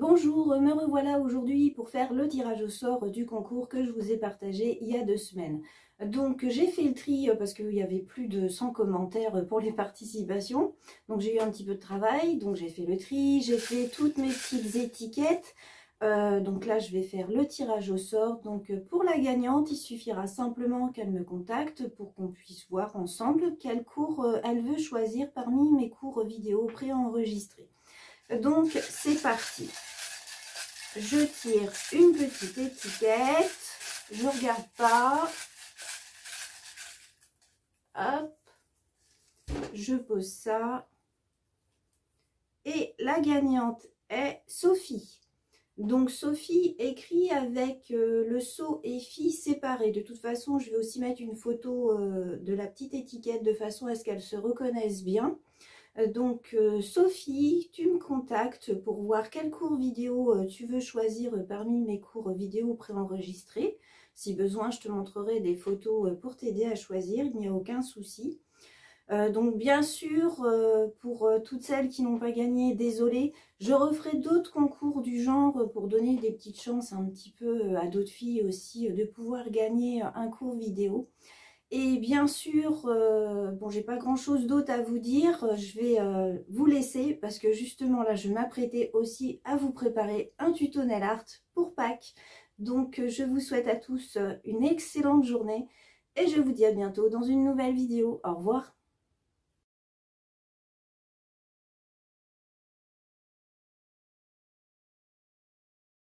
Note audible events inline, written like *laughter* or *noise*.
Bonjour, me revoilà aujourd'hui pour faire le tirage au sort du concours que je vous ai partagé il y a deux semaines. Donc j'ai fait le tri parce qu'il y avait plus de 100 commentaires pour les *laughs* participations. Donc j'ai eu un petit peu de travail, donc j'ai fait le tri, j'ai fait toutes mes petites étiquettes. Euh, donc là je vais faire le tirage au sort. Donc pour la gagnante, il suffira simplement qu'elle me contacte pour qu'on puisse voir ensemble quel cours euh, elle veut choisir parmi mes cours vidéo préenregistrés. Donc, c'est parti. Je tire une petite étiquette. Je regarde pas. Hop. Je pose ça. Et la gagnante est Sophie. Donc Sophie écrit avec euh, le saut et fille séparés. De toute façon, je vais aussi mettre une photo euh, de la petite étiquette de façon à ce qu'elle se reconnaisse bien. Euh, donc euh, Sophie, tu me contactes pour voir quel cours vidéo euh, tu veux choisir parmi mes cours vidéo préenregistrés. Si besoin, je te montrerai des photos pour t'aider à choisir, il n'y a aucun souci. donc bien sûr, pour toutes celles qui n'ont pas gagné, désolé, je referai d'autres concours du genre pour donner des petites chances un petit peu à d'autres filles aussi de pouvoir gagner un cours vidéo. Et bien sûr, euh, bon, j'ai pas grand chose d'autre à vous dire. Je vais euh, vous laisser parce que justement là, je m'apprêtais aussi à vous préparer un tuto nail art pour Pâques. Donc, je vous souhaite à tous une excellente journée et je vous dis à bientôt dans une nouvelle vidéo. Au revoir